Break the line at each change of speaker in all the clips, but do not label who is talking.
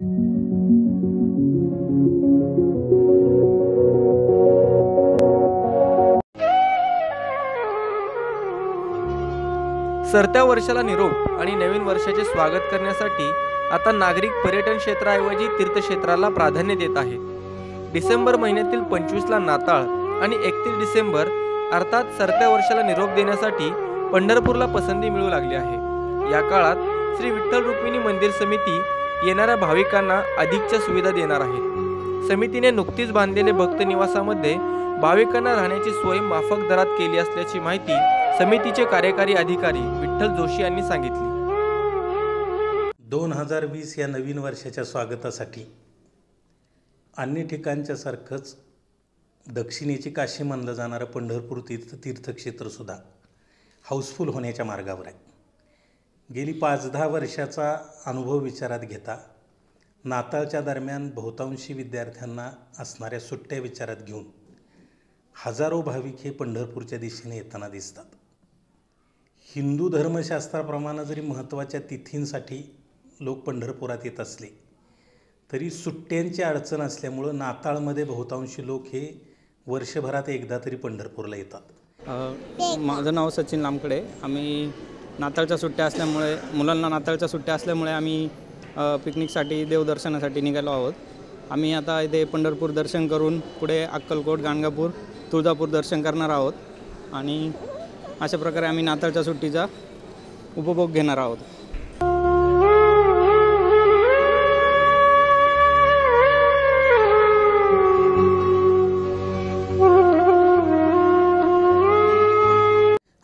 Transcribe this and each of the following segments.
सरत्या वर्षाला निरोप आणि नवीन वर्षाचे स्वागत करण्यासाठी आता नागरिक पर्यटन क्षेत्राऐवजी तीर्थक्षेत्राला प्राधान्य देत आहेत. डिसेंबर महिन्यातील पंचवीसला नाताळ आणि एकतीस डिसेंबर अर्थात सरत्या वर्षाला निरोप देण्यासाठी पंढरपूरला पसंती मिळू लागली आहे. या काळात श्री विठ्ठल रुक्मिणी मंदिर समिती येणाऱ्या भाविकांना अधिकच्या सुविधा देणार आहेत. समितीने नुकतीच बांधलेले भक्त निवासामध्ये भाविकांना राहण्याची सोय माफक दरात केली असल्याची माहिती समितीचे कार्यकारी अधिकारी विठ्ठल जोशी यांनी सांगितली.
दोन हजार वीस या नवीन वर्षाच्या स्वागतासाठी अन्य ठिकाणच्या सारखंच दक्षिणेची काशी मानलं जाणारं पंढरपूर तीर्थ तीर्थक्षेत्रसुद्धा हाऊसफुल होण्याच्या मार्गावर आहे. गेली पाच दहा वर्षाचा अनुभव विचारात घेता नाताळच्या दरम्यान बहुतांशी विद्यार्थ्यांना असणाऱ्या सुट्ट्या विचारात घेऊन हजारो भाविक हे पंढरपूरच्या दिशेने येताना दिसतात. हिंदू धर्मशास्त्राप्रमाणे जरी महत्त्वाच्या तिथींसाठी लोक पंढरपुरात येत असले तरी सुट्ट्यांची अडचण असल्यामुळं नाताळमध्ये बहुतांशी लोक हे वर्षभरात एकदा तरी पंढरपूरला येतात.
माझं नाव सचिन लांबकडे आम्ही नाताळच्या सुट्ट्या असल्यामुळे मुलांना नाताळच्या सुट्ट्या असल्यामुळे आम्ही पिकनिकसाठी देवदर्शनासाठी निघालो आहोत. आम्ही आता इथे पंढरपूर दर्शन करून पुढे अक्कलकोट गाणगापूर तुळजापूर दर्शन करणार आहोत. आणि अशा प्रकारे आम्ही नाताळच्या सुट्टीचा उपभोग घेणार आहोत.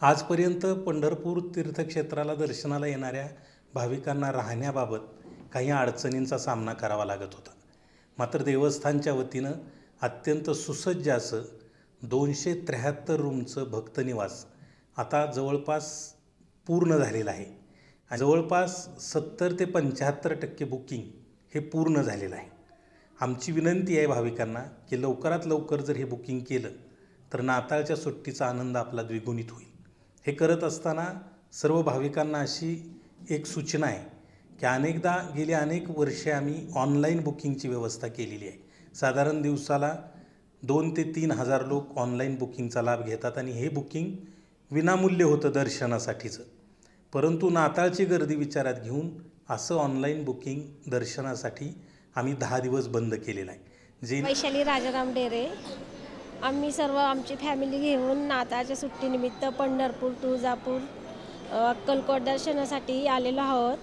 आजपर्यंत पंढरपूर तीर्थक्षेत्राला दर्शनाला येणाऱ्या भाविकांना राहण्याबाबत काही अडचणींचा सामना करावा लागत होता. मात्र देवस्थानच्या वतीनं अत्यंत सुसज्ज असं दोनशे त्र्याहत्तर रूमचं भक्तनिवास आता जवळपास पूर्ण झालेलं आहे. जवळपास सत्तर ते पंच्याहत्तर टक्के बुकिंग हे पूर्ण झालेलं आहे. आमची विनंती आहे भाविकांना की लवकरात लवकर जर हे बुकिंग केलं तर नाताळच्या सुट्टीचा आनंद आपला द्विगुणित होईल. हे करत असताना सर्व भाविकांना अशी एक सूचना आहे की अनेकदा गेली अनेक वर्षे आम्ही ऑनलाईन बुकिंगची व्यवस्था केलेली आहे. साधारण दिवसाला दोन ते तीन हजार लोक ऑनलाईन बुकिंगचा लाभ घेतात आणि हे बुकिंग विनामूल्य होतं दर्शनासाठीचं. परंतु नाताळची गर्दी विचारात घेऊन असं ऑनलाईन बुकिंग दर्शनासाठी आम्ही दहा दिवस बंद केलेलं आहे. जे
वैशाली राजाराम डेरे. आम्ही सर्व आमची फॅमिली घेऊन नाताळच्या सुट्टीनिमित्त पंढरपूर तुळजापूर अक्कलकोट दर्शनासाठी आलेलो आहोत.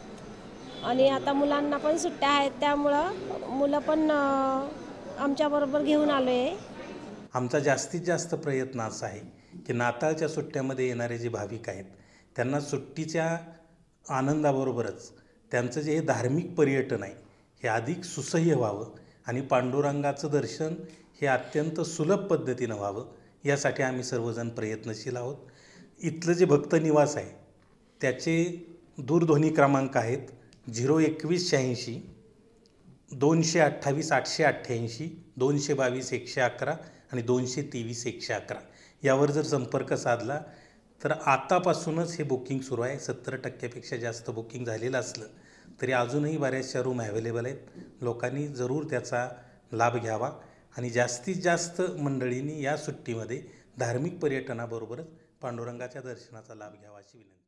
आणि आता मुलांना पण सुट्ट्या आहेत त्यामुळं मुलं पण आमच्याबरोबर घेऊन आलो आहे
आमचा जास्तीत जास्त प्रयत्न असा आहे की नाताळच्या सुट्ट्यामध्ये येणारे जे भाविक आहेत त्यांना सुट्टीच्या आनंदाबरोबरच त्यांचं जे हे धार्मिक पर्यटन आहे हे अधिक सुसह्य व्हावं. आणि पांडुरंगाचं दर्शन हे अत्यंत सुलभ पद्धतीनं व्हावं यासाठी आम्ही सर्वजण प्रयत्नशील आहोत. इथलं जे भक्त निवास आहे त्याचे दूरध्वनी क्रमांक आहेत झिरो एकवीस शहाऐंशी दोनशे अठ्ठावीस आठशे अठ्ठ्याऐंशी दोनशे बावीस एकशे अकरा आणि दोनशे तेवीस एकशे अकरा. यावर जर संपर्क साधला तर आतापासूनच हे बुकिंग सुरू आहे. सत्तर टक्क्यापेक्षा जास्त बुकिंग झालेलं असलं तरी अजूनही बऱ्याचशा रूम ॲवेलेबल आहेत. लोकांनी जरूर त्याचा लाभ घ्यावा. आणि जास्तीत जास्त मंडळींनी या सुट्टीमध्ये धार्मिक पर्यटनाबरोबरच पांडुरंगाच्या दर्शनाचा लाभ घ्यावा अशी विनंती.